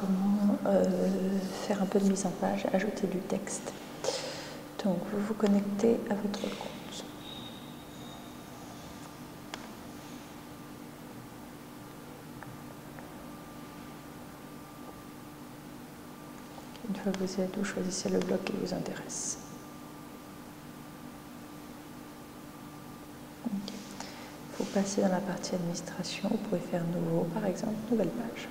comment euh, faire un peu de mise en page, ajouter du texte. Donc vous vous connectez à votre compte. Une fois que vous êtes, vous choisissez le bloc qui vous intéresse. Vous passez dans la partie administration, vous pouvez faire nouveau par exemple, nouvelle page.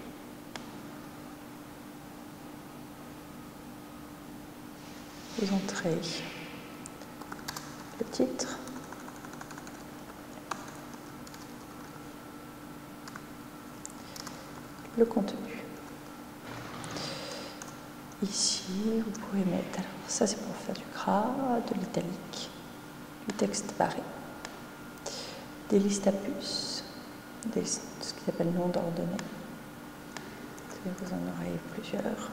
Vous entrez le titre, le contenu. Ici, vous pouvez mettre, alors ça c'est pour faire du gras, de l'italique, du texte barré, des listes à puces, ce qui s'appelle nom d'ordonnée. Vous en aurez plusieurs.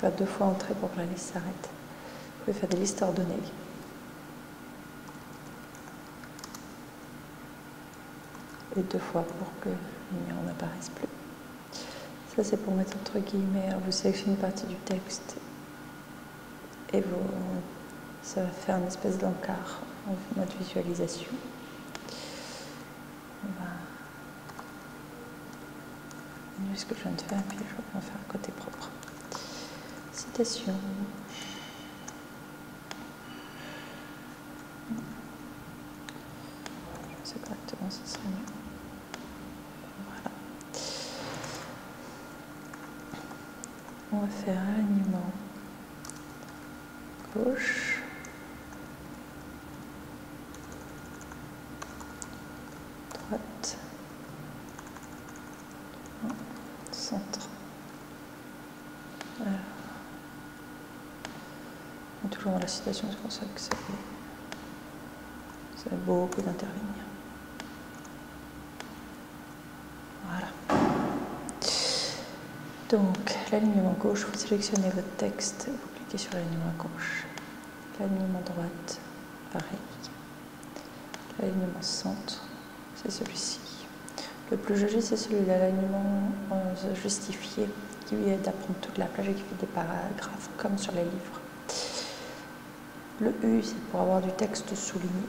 Faire deux fois entrer pour que la liste s'arrête. Vous pouvez faire des listes ordonnées. et deux fois pour que numéro n'apparaisse plus. Ça, c'est pour mettre entre guillemets. vous sélectionnez une partie du texte et vous, ça va faire une espèce d'encart en mode visualisation. On va annuler ce que je viens de faire, puis je vais faire un côté propre. Citation. Je sais correctement, ce serait mieux. On va faire alignement gauche. Droite. Centre. Voilà. On est dans la citation, c'est pour ça que ça fait beaucoup d'intervenir. Donc, l'alignement gauche, vous sélectionnez votre texte, vous cliquez sur l'alignement gauche. L'alignement droite, pareil. L'alignement centre, c'est celui-ci. Le plus joli, c'est celui-là, l'alignement euh, justifié, qui aide à prendre toute la plage et qui fait des paragraphes, comme sur les livres. Le U, c'est pour avoir du texte souligné.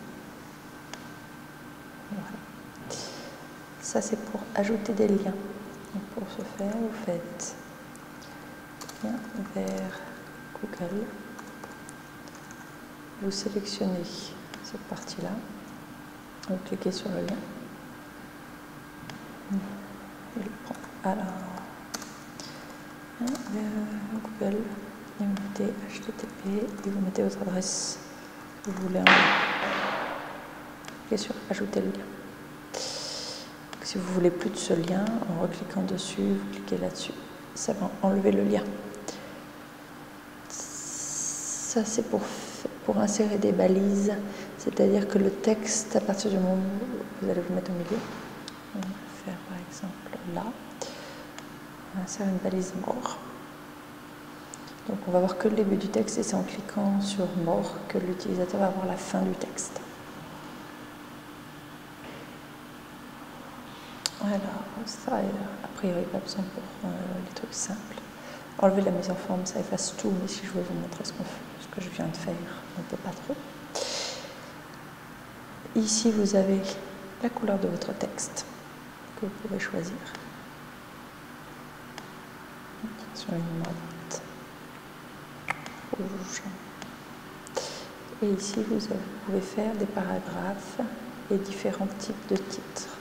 Voilà. Ça, c'est pour ajouter des liens pour ce faire, vous faites lien vers Google. Vous sélectionnez cette partie-là. Vous cliquez sur le lien. Alors, vers Google, vous mettez HTTP et vous mettez votre adresse vous voulez Cliquez sur Ajouter le lien. Si vous voulez plus de ce lien, en recliquant dessus, vous cliquez là-dessus. Ça va enlever le lien. Ça, c'est pour, pour insérer des balises, c'est-à-dire que le texte, à partir du moment où vous allez vous mettre au milieu, on va faire par exemple là, on va insérer une balise mort. Donc on va voir que le début du texte et c'est en cliquant sur mort que l'utilisateur va voir la fin du texte. Alors, ça, a priori, pas besoin pour euh, les trucs simples. Enlever la mise en forme, ça efface tout, mais si je veux vous montrer ce, ce que je viens de faire, on ne peut pas trop. Ici, vous avez la couleur de votre texte que vous pouvez choisir. Sur une droite, Et ici, vous pouvez faire des paragraphes et différents types de titres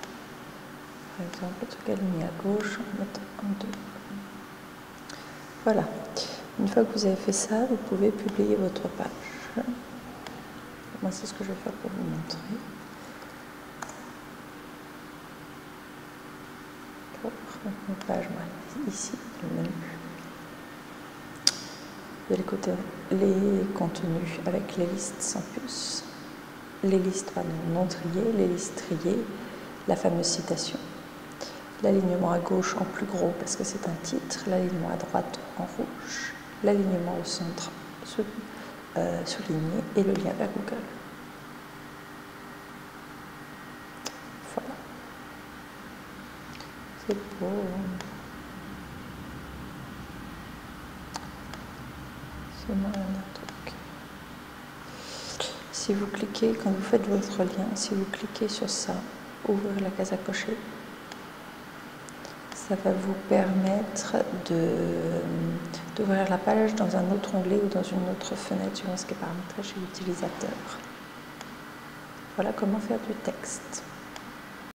par exemple, le truc aligné à gauche, en mettant en deux. Voilà. Une fois que vous avez fait ça, vous pouvez publier votre page. Moi, c'est ce que je vais faire pour vous montrer. Une page, ici, le menu. Les, contenus avec les listes sans puce, les listes pardon, non triées, les listes triées, la fameuse citation, l'alignement à gauche en plus gros parce que c'est un titre, l'alignement à droite en rouge, l'alignement au centre euh, souligné et le lien vers Google. Voilà. C'est beau. Hein. Si vous cliquez, quand vous faites votre lien, si vous cliquez sur ça, ouvrir la case à cocher, ça va vous permettre d'ouvrir la page dans un autre onglet ou dans une autre fenêtre suivant ce qui est paramétré chez l'utilisateur. Voilà comment faire du texte.